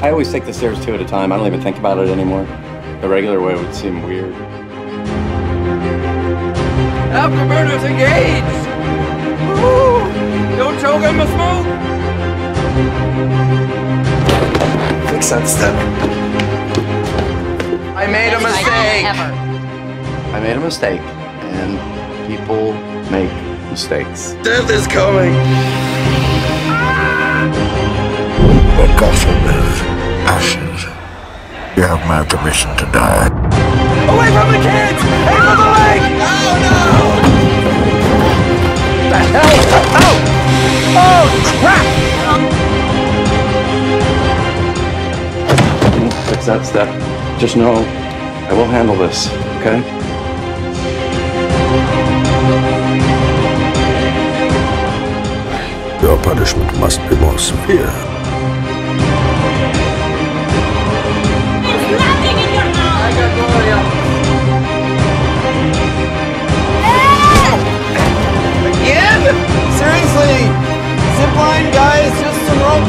I always take the stairs two at a time. I don't even think about it anymore. The regular way would seem weird. Afterburners engaged! Woo! Don't choke on the smoke! Fix that step. I made a mistake! I made a mistake, and people make mistakes. Death is coming. Where Gotham is ashes, you have my permission to die. Away from the kids! Aim for the leg! Oh no! The hell? Oh! Oh crap! Fix that step. Just know I will handle this, okay? Your punishment must be more severe. Some rope.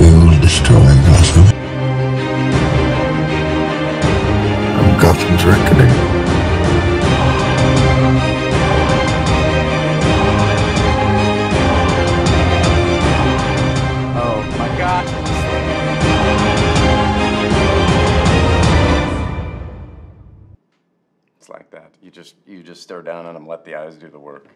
We will destroy Gotham. And Gotham's reckoning. It's like that. You just you just stare down at them, let the eyes do the work.